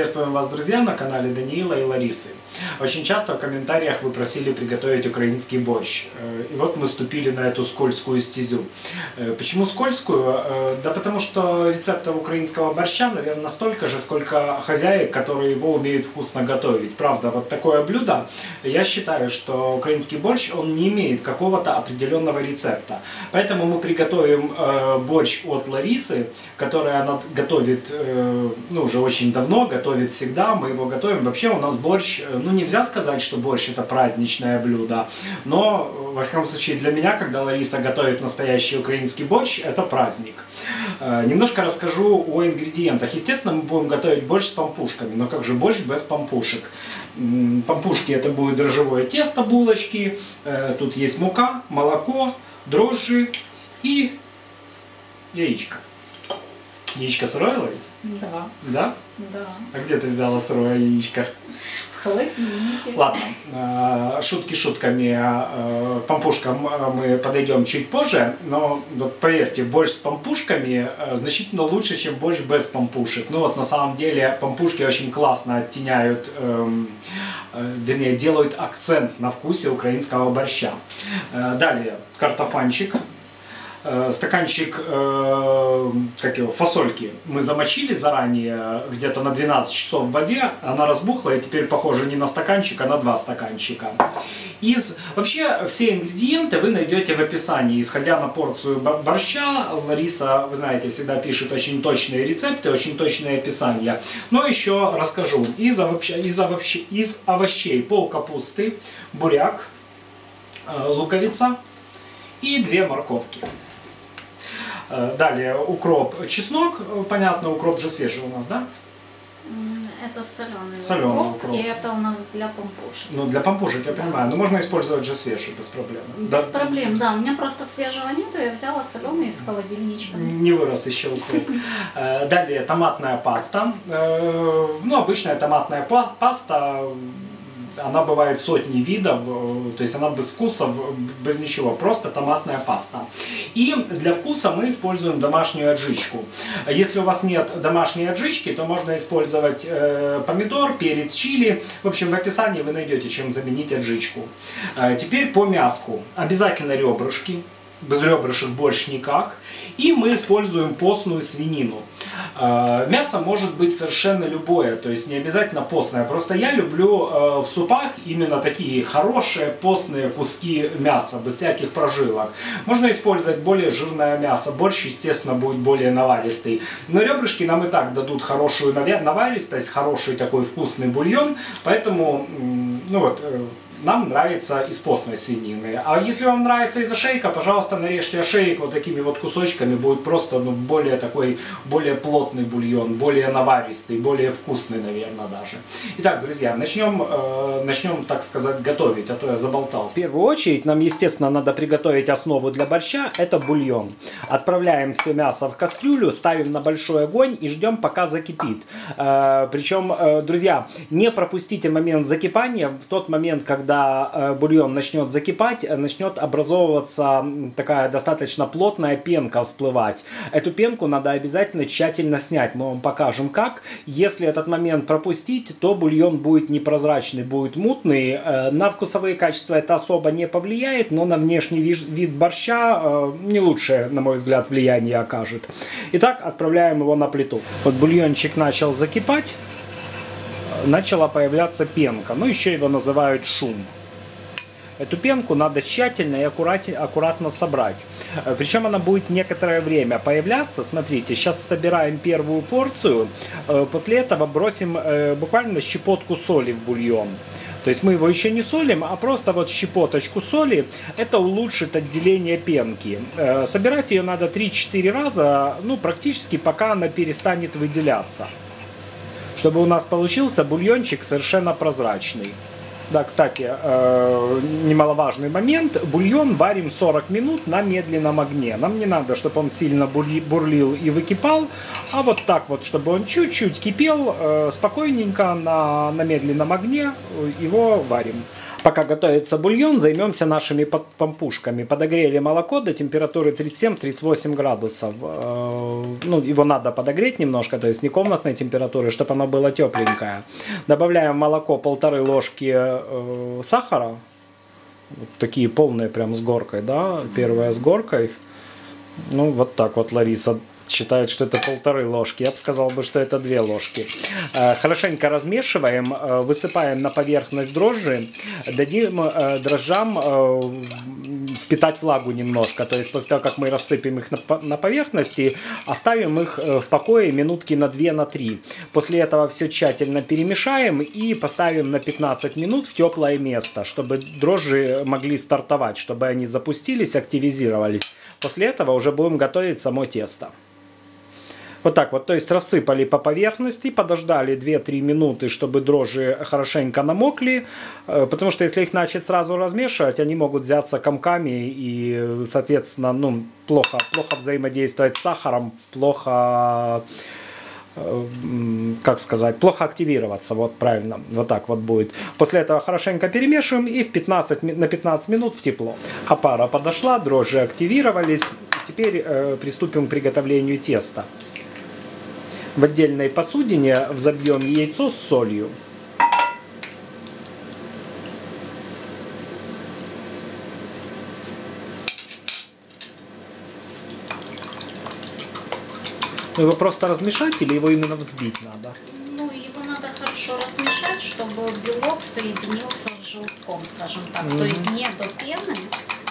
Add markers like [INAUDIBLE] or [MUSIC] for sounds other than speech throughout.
Приветствуем вас, друзья, на канале Даниила и Ларисы. Очень часто в комментариях вы просили приготовить украинский борщ. Э, и вот мы ступили на эту скользкую стезю. Э, почему скользкую? Э, да потому что рецептов украинского борща, наверное, настолько же, сколько хозяек, которые его умеют вкусно готовить. Правда, вот такое блюдо, я считаю, что украинский борщ, он не имеет какого-то определенного рецепта. Поэтому мы приготовим борщ от Ларисы, который она готовит, ну, уже очень давно, готовит всегда. Мы его готовим. Вообще у нас борщ, ну, нельзя сказать, что борщ это праздничное блюдо, но, во всяком случае, для меня, когда Лариса готовит настоящий украинский борщ, это праздник. Э, немножко расскажу о ингредиентах. Естественно, мы будем готовить борщ с пампушками, но как же борщ без пампушек? Пампушки это будет дрожжевое тесто, булочки, э, тут есть мука, молоко, дрожжи и яичко. Яичко сырое, Ларис? Да. Да? Да. А где ты взяла сырое яичко? Холодильнике. Ладно, э, шутки шутками. Э, пампушкам мы подойдем чуть позже, но вот поверьте, борщ с пампушками э, значительно лучше, чем борщ без пампушек. Ну вот на самом деле пампушки очень классно оттеняют, эм, вернее, делают акцент на вкусе украинского борща. Далее, картофанчик Э, стаканчик э, как его, фасольки мы замочили заранее, где-то на 12 часов в воде, она разбухла и теперь похоже не на стаканчик, а на два стаканчика. Из, вообще все ингредиенты вы найдете в описании, исходя на порцию борща. Лариса, вы знаете, всегда пишет очень точные рецепты, очень точные описания. Но еще расскажу. Из, овощ, из, овощ, из овощей пол капусты, буряк, э, луковица и две морковки. Э, далее укроп, чеснок, э, понятно, укроп же свежий у нас, да? Это соленый, соленый укроп, укроп. И это у нас для пампушек. Ну, для пампушек, я да. понимаю. Но можно использовать же свежий, без проблем. Без да? проблем, да. У меня просто свежего нету, я взяла соленый из холодильничка. Не вырос еще укроп. [LAUGHS] Э, далее томатная паста. Ну, обычная томатная паста она бывает сотни видов, э, то есть она без вкусов, без ничего, просто томатная паста. И для вкуса мы используем домашнюю аджичку. Если у вас нет домашней аджички, то можно использовать э, помидор, перец, чили. В общем, в описании вы найдете, чем заменить аджичку. Э, теперь по мяску. Обязательно ребрышки без ребрышек больше никак. И мы используем постную свинину. А, мясо может быть совершенно любое, то есть не обязательно постное. Просто я люблю э, в супах именно такие хорошие постные куски мяса, без всяких прожилок. Можно использовать более жирное мясо, борщ, естественно, будет более наваристый. Но ребрышки нам и так дадут хорошую наваристость, хороший такой вкусный бульон, поэтому, ну вот, э, нам нравится из постной свинины. А если вам нравится из ошейка, пожалуйста, нарежьте ошейк вот такими вот кусочками, будет просто ну, более такой, более плотный бульон, более наваристый, более вкусный, наверное, даже. Итак, друзья, начнем, э, начнем, так сказать, готовить, а то я заболтался. В первую очередь, нам, естественно, надо приготовить основу для борща, это бульон. Отправляем все мясо в кастрюлю, ставим на большой огонь и ждем, пока закипит. Э, причем, э, друзья, не пропустите момент закипания в тот момент, когда когда э, бульон начнет закипать, э, начнет образовываться такая достаточно плотная пенка всплывать. Эту пенку надо обязательно тщательно снять. Мы вам покажем как. Если этот момент пропустить, то бульон будет непрозрачный, будет мутный. Э, на вкусовые качества это особо не повлияет, но на внешний вид борща не лучшее, на мой взгляд, влияние окажет. Итак, отправляем его на плиту. Вот бульончик начал закипать начала появляться пенка. Ну, еще его называют шум. Эту пенку надо тщательно и аккуратно, собрать. Э, Причем она будет некоторое время появляться. Смотрите, сейчас собираем первую порцию. Э, после этого бросим э, буквально щепотку соли в бульон. То есть мы его еще не солим, а просто вот щепоточку соли. Это улучшит отделение пенки. Собирать ее надо 3-4 раза, ну практически пока она перестанет выделяться чтобы у нас получился бульончик совершенно прозрачный. Да, кстати, э, немаловажный момент. Бульон варим 40 минут на медленном огне. Нам не надо, чтобы он сильно бурлил и выкипал, а вот так вот, чтобы он чуть-чуть кипел, э, спокойненько на, на медленном огне его варим. Пока готовится бульон, займемся нашими помпушками. Подогрели молоко до температуры 37-38 градусов. Э, ну, его надо подогреть немножко, то есть не комнатной температуры, чтобы оно было тепленькое. Добавляем молоко полторы ложки э, сахара. Вот такие полные прям с горкой, да. Первая с горкой. Ну, вот так вот Лариса считает, что это полторы ложки. Я бы сказал, бы, что это две ложки. Э, хорошенько размешиваем, э, высыпаем на поверхность дрожжи, дадим э, дрожжам впитать влагу немножко. То есть после того, как мы рассыпем их на поверхности, оставим их в покое минутки на 2 на 3. После этого все тщательно перемешаем и поставим на 15 минут в теплое место, чтобы дрожжи могли стартовать, чтобы они запустились, активизировались. После этого уже будем готовить само тесто. Вот так вот, то есть рассыпали по поверхности, подождали 2-3 минуты, чтобы дрожжи хорошенько намокли, э, потому что если их начать сразу размешивать, они могут взяться комками и, соответственно, ну, плохо, плохо взаимодействовать с сахаром, плохо э, как сказать, плохо активироваться, вот правильно, вот так вот будет. После этого хорошенько перемешиваем и в 15, на 15 минут в тепло. А пара подошла, дрожжи активировались, теперь э, приступим к приготовлению теста. В отдельной посудине взобьем яйцо с солью. Его просто размешать или его именно взбить надо? Ну, его надо хорошо размешать, чтобы белок соединился с желтком, скажем так. Mm-hmm. То есть не до пены,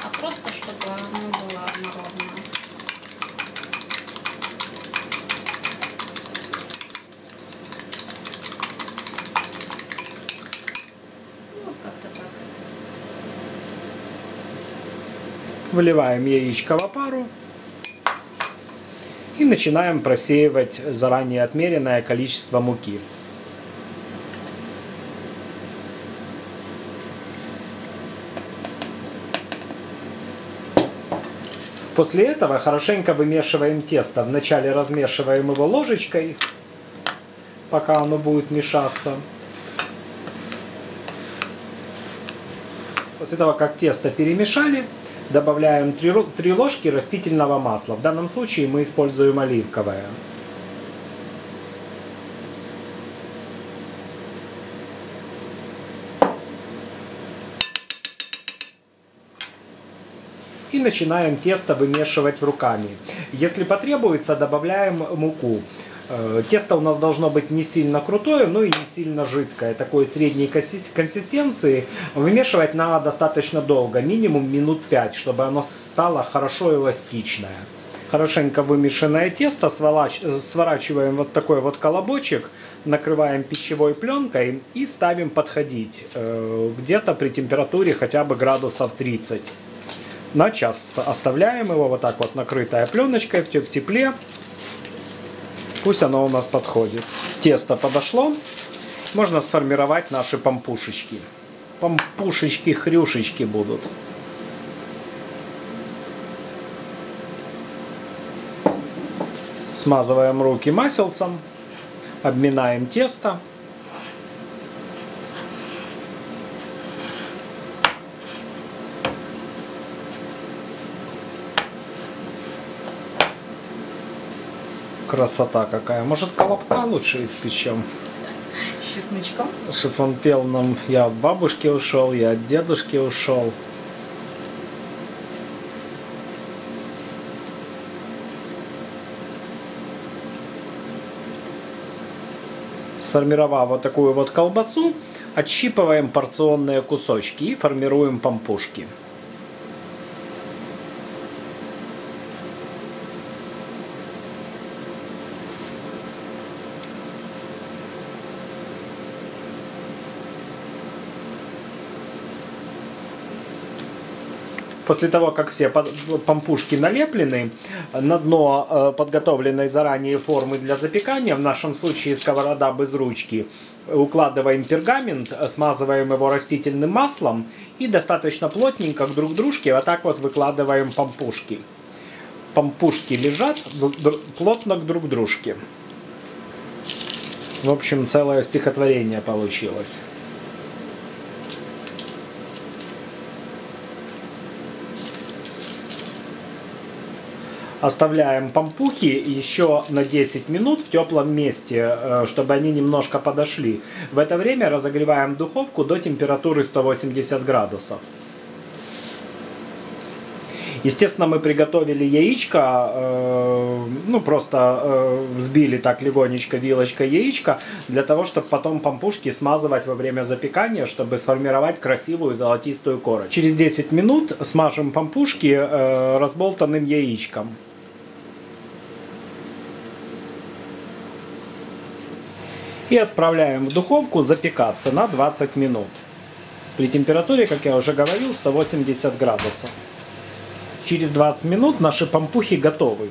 а просто чтобы оно было однородное. Выливаем яичко в опару. И начинаем просеивать заранее отмеренное количество муки. После этого хорошенько вымешиваем тесто. Вначале размешиваем его ложечкой, пока оно будет мешаться. После того, как тесто перемешали, добавляем 3, 3 ложки растительного масла. В данном случае мы используем оливковое. И начинаем тесто вымешивать руками. Если потребуется, добавляем муку. Э, тесто у нас должно быть не сильно крутое, но и не сильно жидкое, такой средней консистенции. Вымешивать надо достаточно долго, минимум минут 5, чтобы оно стало хорошо эластичное. Хорошенько вымешанное тесто сворачиваем вот такой вот колобочек, накрываем пищевой пленкой и ставим подходить э, где-то при температуре хотя бы градусов 30 на час. Оставляем его вот так вот накрытая пленочкой в тепле Пусть оно у нас подходит. Тесто подошло. Можно сформировать наши помпушечки. Помпушечки, хрюшечки будут. Смазываем руки маселцем. Обминаем тесто. Красота какая. Может колобка лучше испечем? С чесночком? Чтоб он пел нам, я от бабушки ушел, я от дедушки ушел. Сформировав вот такую вот колбасу, отщипываем порционные кусочки и формируем помпушки. После того, как все помпушки налеплены, на дно э, подготовленной заранее формы для запекания, в нашем случае сковорода без ручки, укладываем пергамент, смазываем его растительным маслом и достаточно плотненько друг к дружке вот так вот выкладываем помпушки. Помпушки лежат плотно друг к дружке. В общем, целое стихотворение получилось. Оставляем пампухи еще на 10 минут в теплом месте, э, чтобы они немножко подошли. В это время разогреваем духовку до температуры 180 градусов. Естественно, мы приготовили яичко, э, ну просто э, взбили так легонечко вилочкой яичко, для того, чтобы потом пампушки смазывать во время запекания, чтобы сформировать красивую золотистую корочку. Через 10 минут смажем пампушки э, разболтанным яичком. И отправляем в духовку запекаться на 20 минут. При температуре, как я уже говорил, 180 градусов. Через 20 минут наши пампухи готовы.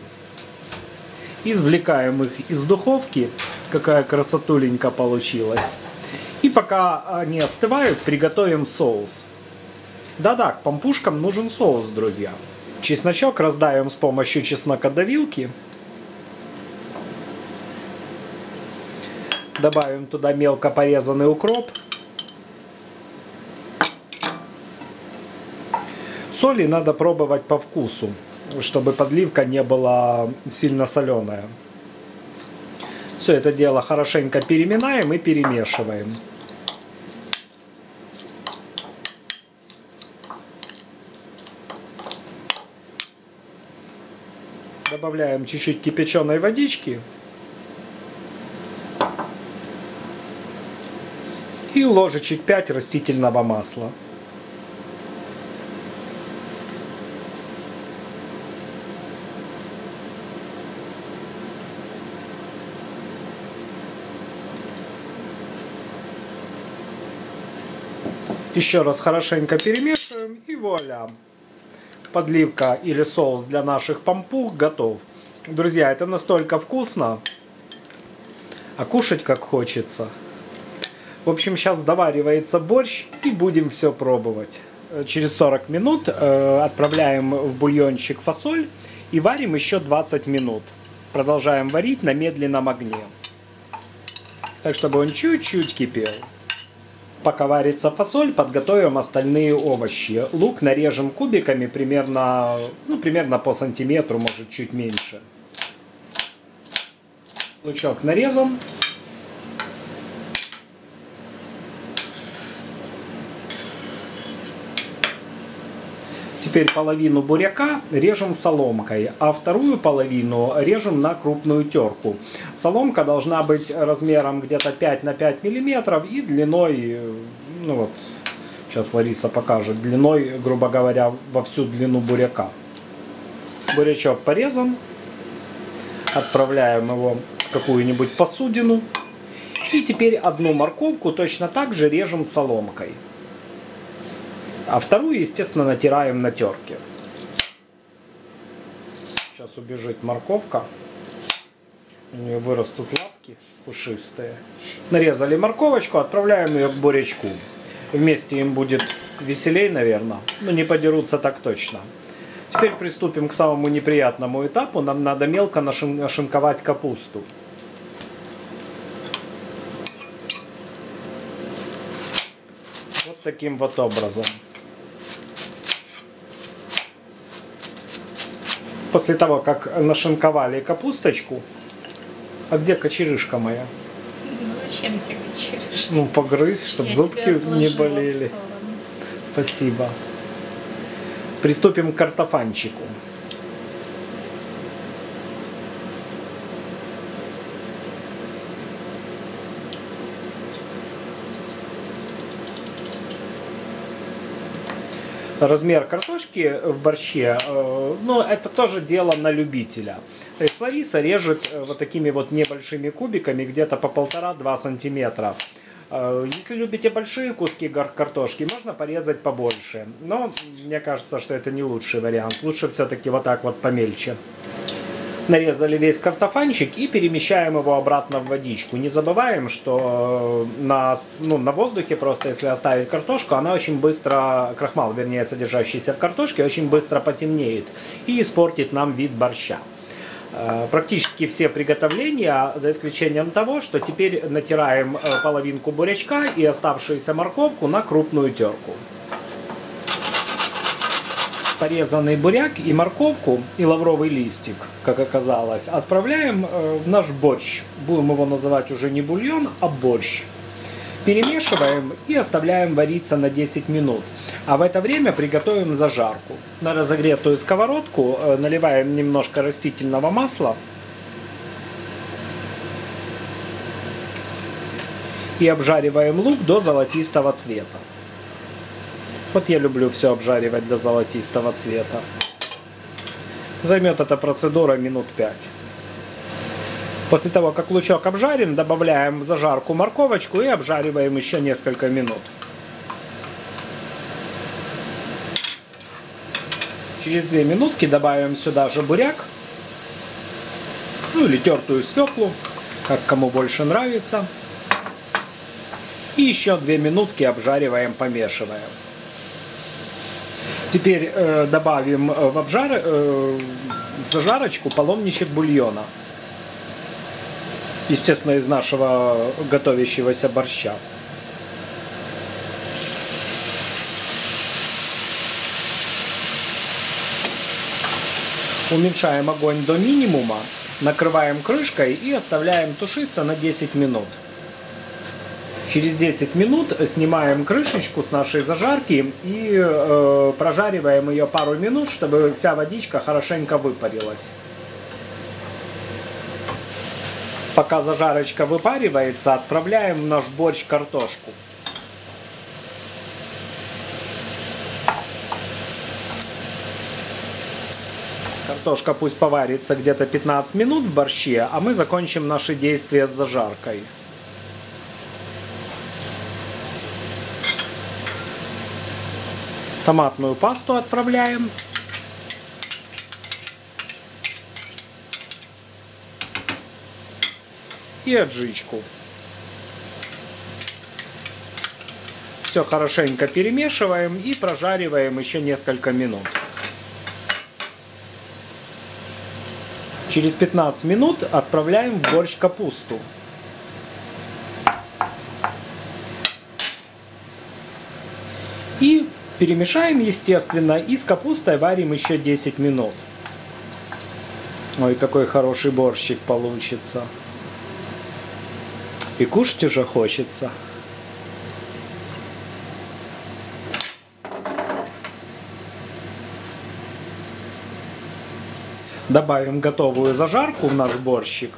Извлекаем их из духовки. Какая красотуленька получилась. И пока они остывают, приготовим соус. Да-да, к пампушкам нужен соус, друзья. Чесночок раздавим с помощью чеснокодавилки. Добавим туда мелко порезанный укроп. Соли надо пробовать по вкусу, чтобы подливка не была сильно соленая. Все это дело хорошенько переминаем и перемешиваем. Добавляем чуть-чуть кипяченой водички. И ложечек 5 растительного масла. Еще раз хорошенько перемешиваем и вуаля. Подливка или соус для наших пампух готов. Друзья, это настолько вкусно. А кушать как хочется. В общем, сейчас доваривается борщ и будем все пробовать. Через 40 минут э, отправляем в бульончик фасоль и варим еще 20 минут. Продолжаем варить на медленном огне. Так, чтобы он чуть-чуть кипел. Пока варится фасоль, подготовим остальные овощи. Лук нарежем кубиками примерно, ну, примерно по сантиметру, может чуть меньше. Лучок нарезан. Теперь половину буряка режем соломкой, а вторую половину режем на крупную терку. Соломка должна быть размером где-то 5 на 5 миллиметров и длиной, ну вот, сейчас Лариса покажет, длиной, грубо говоря, во всю длину буряка. Бурячок порезан, отправляем его в какую-нибудь посудину. И теперь одну морковку точно так же режем соломкой. А вторую, естественно, натираем на терке. Сейчас убежит морковка. У нее вырастут лапки пушистые. Нарезали морковочку, отправляем ее к бурячку. Вместе им будет веселей, наверное. Но не подерутся так точно. Теперь приступим к самому неприятному этапу. Нам надо мелко нашинковать капусту. Вот таким вот образом. После того, как нашинковали капусточку, а где кочерышка моя? Зачем тебе кочерышка? Ну, погрызть, чтобы зубки не болели. Спасибо. Приступим к картофанчику. Размер картошки в борще, ну, это тоже дело на любителя. То есть Лариса режет э, вот такими вот небольшими кубиками, где-то по полтора-два сантиметра. Э, если любите большие куски картошки, можно порезать побольше. Но мне кажется, что это не лучший вариант. Лучше все-таки вот так вот помельче нарезали весь картофанчик и перемещаем его обратно в водичку. Не забываем, что э, на, ну, на воздухе просто, если оставить картошку, она очень быстро, крахмал, вернее, содержащийся в картошке, очень быстро потемнеет и испортит нам вид борща. Э, практически все приготовления, за исключением того, что теперь натираем э, половинку бурячка и оставшуюся морковку на крупную терку. Порезанный буряк и морковку и лавровый листик, как оказалось, отправляем э, в наш борщ. Будем его называть уже не бульон, а борщ. Перемешиваем и оставляем вариться на 10 минут. А в это время приготовим зажарку. На разогретую сковородку э, наливаем немножко растительного масла. И обжариваем лук до золотистого цвета. Вот я люблю все обжаривать до золотистого цвета. Займет эта процедура минут 5. После того, как лучок обжарен, добавляем в зажарку морковочку и обжариваем еще несколько минут. Через 2 минутки добавим сюда же буряк, ну или тертую свеклу, как кому больше нравится. И еще 2 минутки обжариваем, помешиваем. Теперь э, добавим в, обжар, э, в зажарочку паломничек бульона. Естественно, из нашего готовящегося борща. Уменьшаем огонь до минимума, накрываем крышкой и оставляем тушиться на 10 минут. Через 10 минут снимаем крышечку с нашей зажарки и э, прожариваем ее пару минут, чтобы вся водичка хорошенько выпарилась. Пока зажарочка выпаривается, отправляем в наш борщ картошку. Картошка пусть поварится где-то 15 минут в борще, а мы закончим наши действия с зажаркой. Томатную пасту отправляем. И аджичку. Все хорошенько перемешиваем и прожариваем еще несколько минут. Через 15 минут отправляем в борщ капусту. И Перемешаем, естественно, и с капустой варим еще 10 минут. Ой, какой хороший борщик получится. И кушать уже хочется. Добавим готовую зажарку в наш борщик.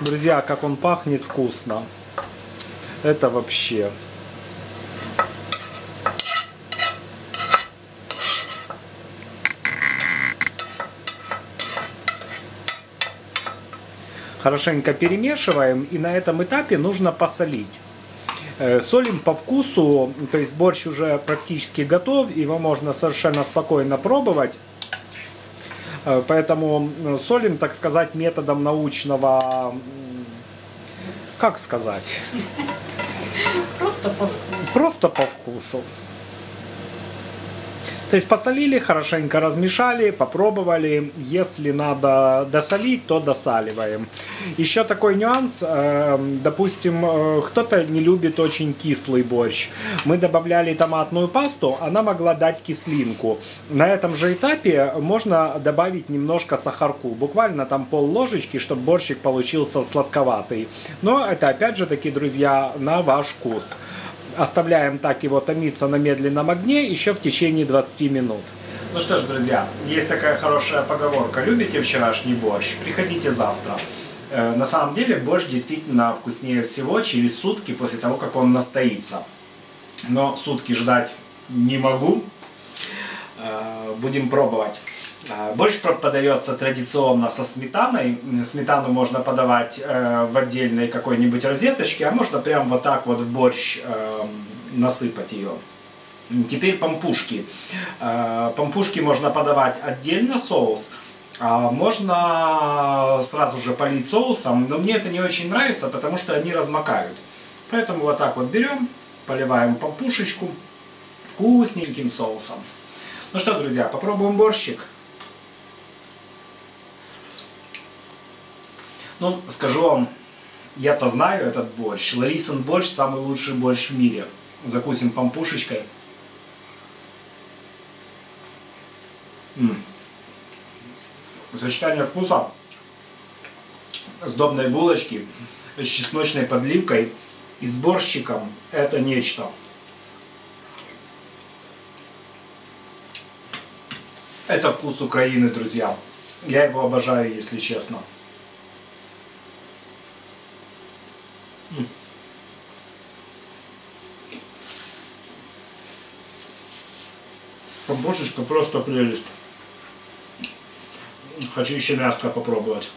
Друзья, как он пахнет вкусно. Это вообще Хорошенько перемешиваем и на этом этапе нужно посолить. Э, солим по вкусу, то есть борщ уже практически готов, его можно совершенно спокойно пробовать. Э, поэтому э, солим, так сказать, методом научного, как сказать? Просто по вкусу. Просто по вкусу. То есть посолили, хорошенько размешали, попробовали. Если надо досолить, то досаливаем. Еще такой нюанс. Э, допустим, э, кто-то не любит очень кислый борщ. Мы добавляли томатную пасту, она могла дать кислинку. На этом же этапе можно добавить немножко сахарку. Буквально там пол ложечки, чтобы борщик получился сладковатый. Но это опять же таки, друзья, на ваш вкус. Оставляем так его томиться на медленном огне еще в течение 20 минут. Ну что ж, друзья, есть такая хорошая поговорка. Любите вчерашний борщ? Приходите завтра. Э, на самом деле борщ действительно вкуснее всего через сутки после того, как он настоится. Но сутки ждать не могу. Э, будем пробовать. Э, борщ подается традиционно со сметаной. Сметану можно подавать э, в отдельной какой-нибудь розеточке, а можно прям вот так вот в борщ э, насыпать ее. Теперь пампушки. Пампушки можно подавать отдельно соус, а можно сразу же полить соусом, но мне это не очень нравится, потому что они размокают. Поэтому вот так вот берем, поливаем пампушечку вкусненьким соусом. Ну что, друзья, попробуем борщик. Ну, скажу вам, я-то знаю этот борщ. Ларисин борщ самый лучший борщ в мире. Закусим пампушечкой. М. Сочетание вкуса сдобной булочки с чесночной подливкой и с борщиком – это нечто. Это вкус Украины, друзья. Я его обожаю, если честно. Компошечка просто прелесть. Хочу еще мяско попробовать.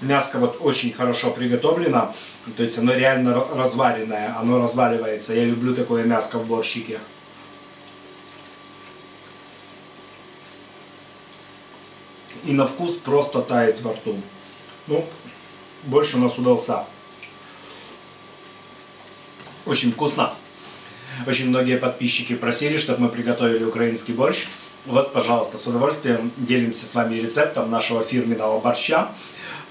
Мяско вот очень хорошо приготовлено, то есть оно реально ра- разваренное, оно разваливается. Я люблю такое мяско в борщике. И на вкус просто тает во рту. Ну, больше у нас удался. Очень вкусно. Очень многие подписчики просили, чтобы мы приготовили украинский борщ. Вот, пожалуйста, с удовольствием делимся с вами рецептом нашего фирменного борща.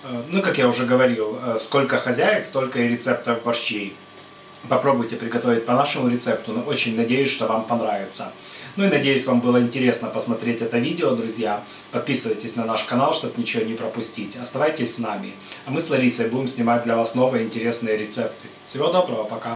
Э, Ну, как я уже говорил, э, сколько хозяек, столько и рецептов борщей. Попробуйте приготовить по нашему рецепту, очень надеюсь, что вам понравится. Ну и надеюсь, вам было интересно посмотреть это видео, друзья. Подписывайтесь на наш канал, чтобы ничего не пропустить. Оставайтесь с нами. А мы с Ларисой будем снимать для вас новые интересные рецепты. Всего доброго, пока.